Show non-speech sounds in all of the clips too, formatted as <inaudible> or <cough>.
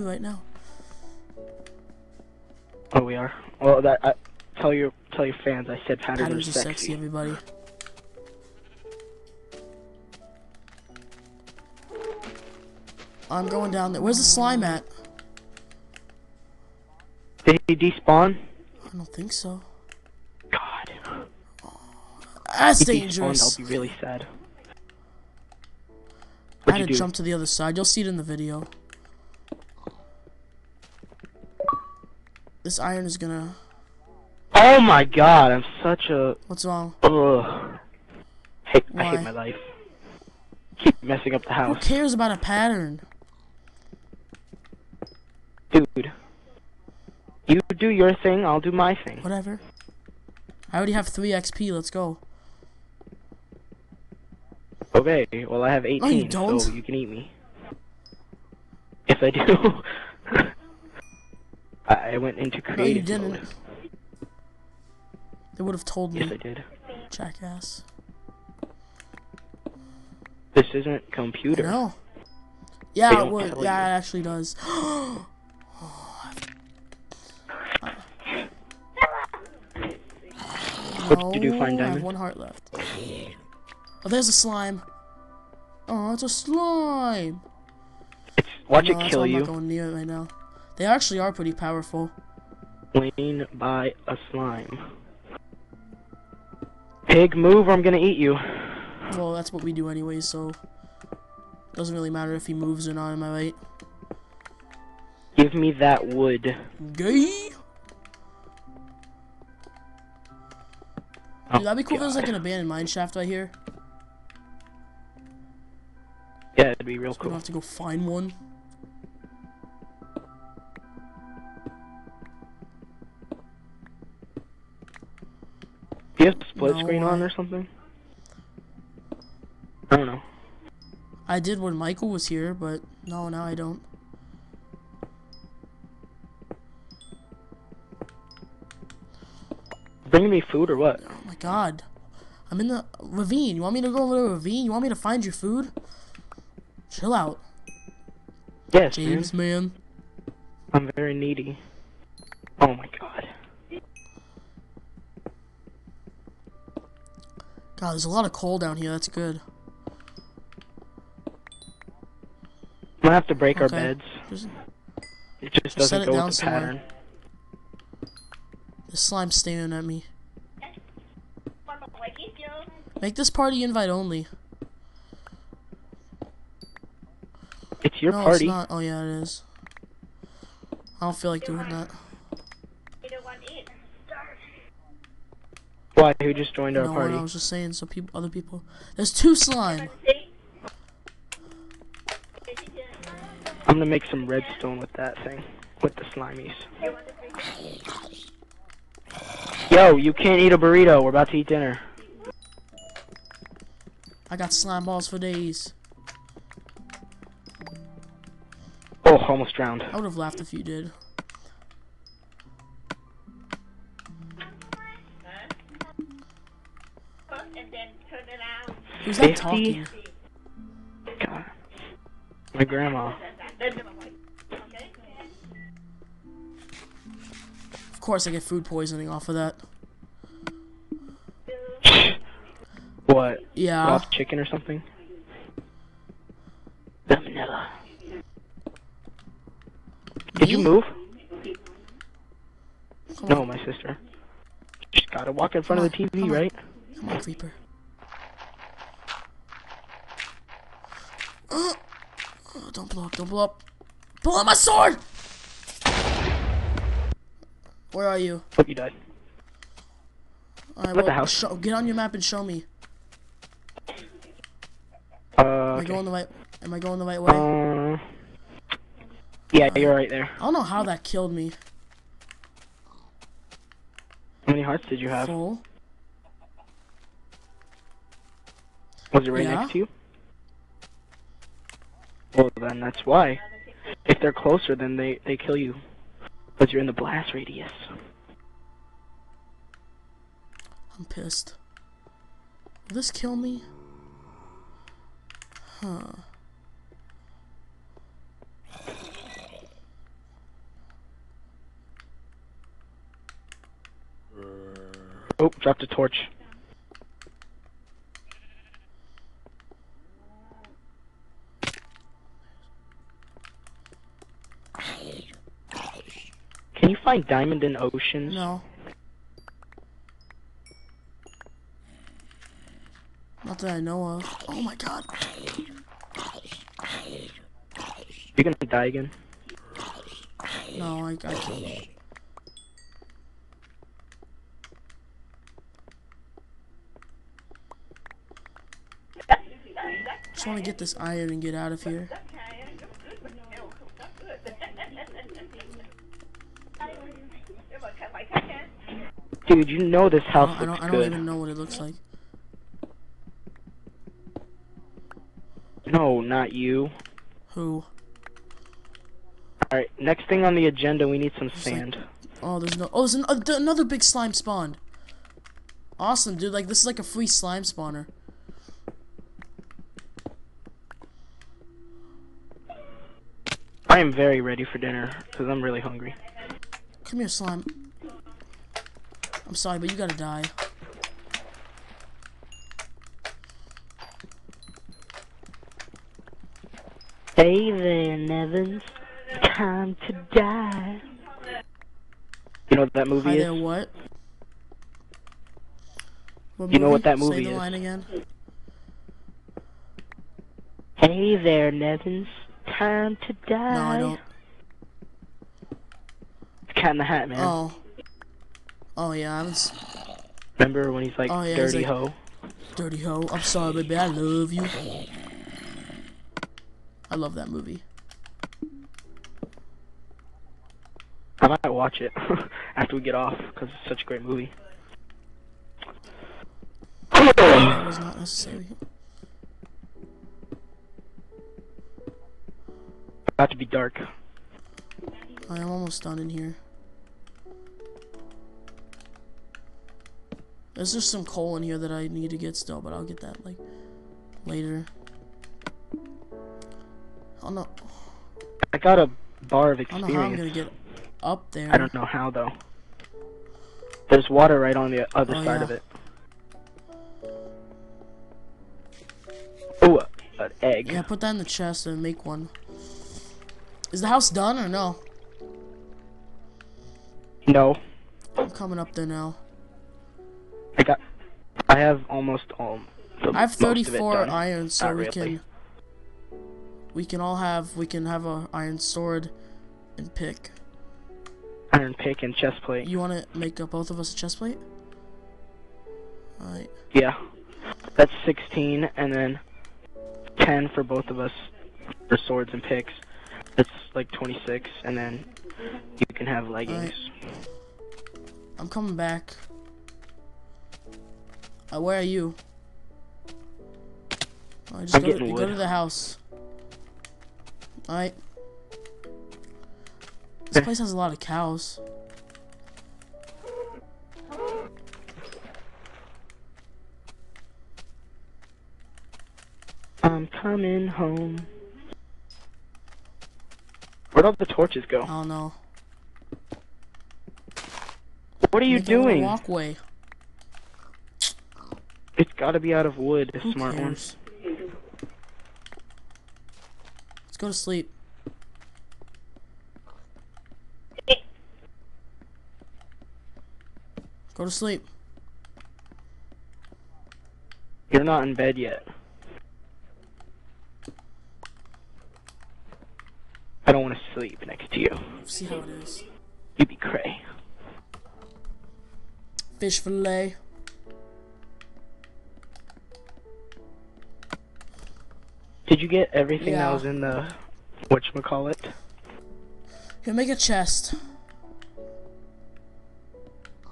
right now. Oh, we are. Well, that uh, tell your tell your fans I said patterns, Patterns are sexy. sexy, everybody. I'm going down there. Where's the slime at? Did he despawn? I don't think so. God. That's He dangerous. despawned. I'll be really sad. I What'd had to do? jump to the other side. You'll see it in the video. This iron is gonna. Oh my God! I'm such a. What's wrong? Ugh. Hate, I hate my life. Keep messing up the house. Who cares about a pattern? dude. You do your thing. I'll do my thing. Whatever. I already have 3 XP. Let's go. Okay. Well, I have 18, you don't. so you can eat me. Yes, I do. <laughs> I went into creative. No, you didn't. mode. They would have told Yes, I did. Jackass. This isn't computer. No. Yeah, it would. Yeah, you. it actually does. <gasps> What did you find No, oh, I have one heart left. Oh, there's a slime. Oh, it's a slime. It's, watch No, it kill why I'm you. not going near it right now. They actually are pretty powerful. Slain by a slime. Pig, move or I'm gonna eat you. Well, that's what we do anyway, so doesn't really matter if he moves or not. Am I right? Give me that wood. Gay. Dude, that'd be cool if there was God. like an abandoned mine shaft right here. Yeah, it'd be real cool. We don't cool. have to go find one. Split No screen on or something? I don't know. I did when Michael was here, but no, now I don't. Bringing me food or what? Oh my god. I'm in the ravine. You want me to go over the ravine? You want me to find your food? Chill out, Yes, James, man. man. I'm very needy. Oh my god. God, there's a lot of coal down here. That's good. I'm gonna have to break our beds. There's, It just Just set doesn't it go down with the somewhere. pattern. this slime's staring at me. Make this party invite only. It's your no, party. it's not. Oh yeah, it is. I don't feel like doing that. Why? Who just joined our no, party? I was just saying so people, other people. There's two slime. I'm gonna make some redstone with that thing. With the slimies. Yo, you can't eat a burrito. We're about to eat dinner. I got slime balls for days. Oh, almost drowned. I would have laughed if you did. And then turn it out. Who's that 50? talking? God. My grandma. Of course, I get food poisoning off of that. What? Yeah. Lost chicken or something? The vanilla. Did you move? Come No, on, my sister. Just gotta walk in front Come of the TV, right? Come on, creeper. Uh, oh, don't blow up! Don't blow up! Pull out my sword! Where are you? Hope Oh, you died. All right, I'm the well, house. show, get on your map and show me. Uh, Am I okay. going the right? Am I going the right way? Uh, yeah, you're right there. I don't know how that killed me. How many hearts did you have? Full. Was it right yeah. next to you? Well, then that's why. If they're closer, then they, they kill you. Because you're in the blast radius. I'm pissed. Will this kill me? Huh. Oh, dropped a torch. Find diamond in oceans? No. Not that I know of. Oh my god. You're gonna die again. No, I, I can't. Just want to get this iron and get out of here. Dude, you know this I house don't, I don't, I don't good. even know what it looks like. No, not you. Who? Alright, next thing on the agenda, we need some like- sand. Oh, there's no. Oh, there's an, uh, another big slime spawned. Awesome, dude. Like this is like a free slime spawner. I am very ready for dinner, because I'm really hungry. Come here, slime. I'm sorry, but you gotta die. Hey there, Nevins. Time to die. You know what that movie Hi is? there, what? What You know what that movie Say movie the is. line again. Hey there, Nevins. Time to die. No, I don't. It's Cat in the Hat, man. Oh. Oh yeah, I haven't. Remember when he's like, Oh, yeah, dirty like- hoe? Dirty hoe. I'm sorry, baby. I love you. I love that movie. I might watch it <laughs> after we get off, because it's such a great movie. That was not necessary. About to be dark. I am almost done in here. There's just some coal in here that I need to get still, but I'll get that like later. Oh no, I got a bar of I don't know how I'm gonna get up there. I don't know how though. There's water right on the other Oh, side yeah. of it. Oh, an egg. Yeah, put that in the chest and make one. Is the house done or no? No, I'm coming up there now. I have almost all. The, I have most of it 34 iron, so Not we really. can we can all have we can have a iron sword and pick. Iron pick and chest plate. You want to make uh, both of us a chest plate? Alright. Yeah, that's 16, and then 10 for both of us for swords and picks. That's like 26, and then you can have leggings. I'm coming back. Uh, where are you? Alright, just I'm go, to, getting go to the house. Alright. This place has a lot of cows. I'm coming home. Where'd all the torches go? I don't know. What are you Make a doing? walkway. It's gotta be out of wood, a Who smart one. cares? Let's go to sleep. Go to sleep. You're not in bed yet. I don't want to sleep next to you. See how it is. You be cray. Fish fillet. Did you get everything Yeah. that was in the whatchamacallit? Here, make a chest.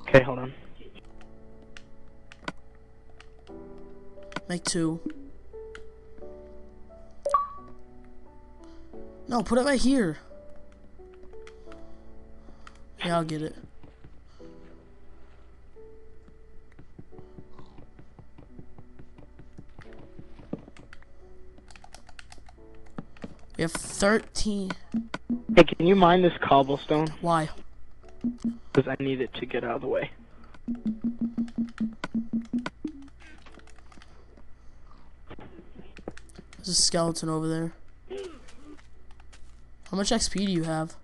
Okay, hold on. Make two. No, put it right here. Yeah, I'll get it. 13. Hey, can you mine this cobblestone? Why? Because I need it to get out of the way. There's a skeleton over there. How much XP do you have?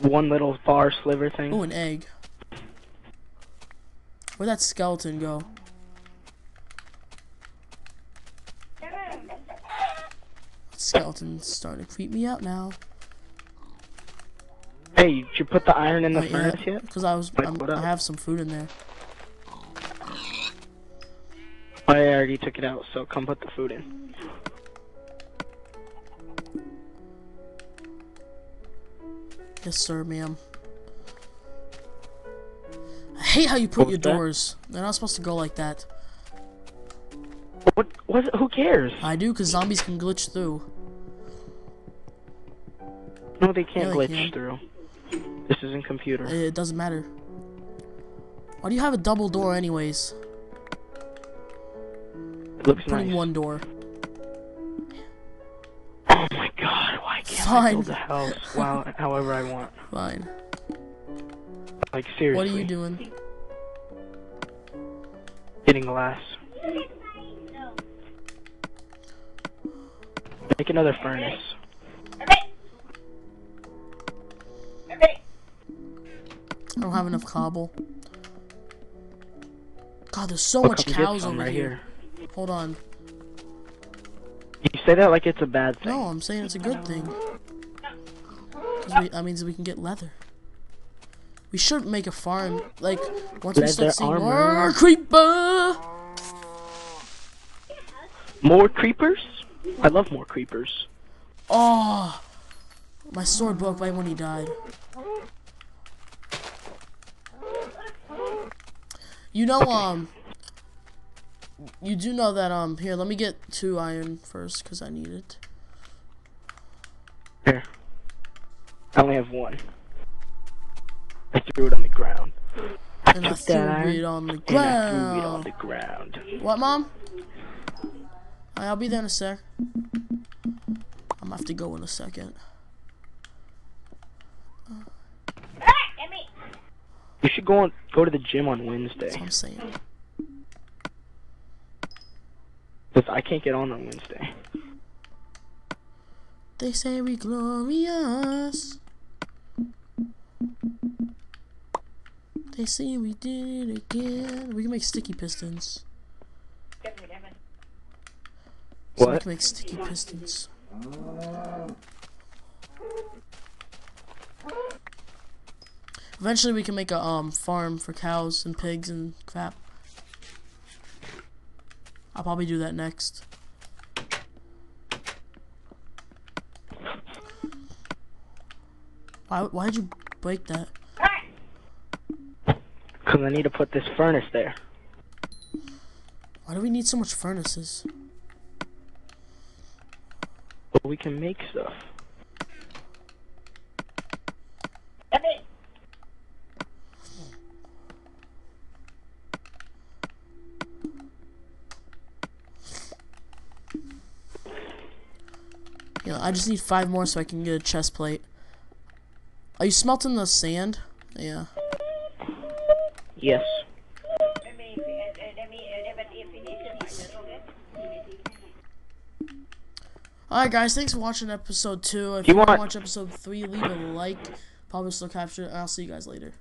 One little bar sliver thing. Oh, an egg. Where'd that skeleton go? Skeleton's starting to creep me out now. Hey, did you put the iron in the Wait, furnace yet? Because I was, Like, I have some food in there. I already took it out, so come put the food in. Yes, sir, ma'am. I hate how you put What your was that? doors. They're not supposed to go like that. What? What? Who cares? I do, because zombies can glitch through. No, they can't they glitch can. through. This isn't computer. It doesn't matter. Why do you have a double door, anyways? It looks Putting nice. one door. Oh my god, why can't I build a house wow, <laughs> however I want? Fine. Like seriously. What are you doing? Getting glass. Make another furnace. I don't have enough cobble. God, there's so I'll much cows over right here. Hold on. You say that like it's a bad thing. No, I'm saying it's a good thing. we, that means we can get leather. We should make a farm. Like, once we start seeing armor. more creeper! More creepers? I love more creepers. Oh! My sword broke right when he died. You know, um... You do know that, um... Here, let me get two iron first, because I need it. Here. I only have one. I threw it on the ground. I And I threw iron it on the and I threw it on ground. the ground. What, Mom? I'll be there in a sec. I'm gonna have to go in a second. Ah, get me. You should go on go to the gym on Wednesday. That's what I'm saying. Because I can't get on on Wednesday. They say we glorious. They say we did it again. We can make sticky pistons. Get me, damn it. So we can make sticky pistons. Eventually we can make a um farm for cows and pigs and crap. I'll probably do that next. Why why did you break that? Because I need to put this furnace there. Why do we need so much furnaces? But we can make stuff. get me. You know, I just need five more so I can get a chest plate. Are you smelting the sand? Yeah. Yes. Alright guys, thanks for watching episode 2. If You you want to watch episode 3, leave a like. Probably still capture it, and I'll see you guys later.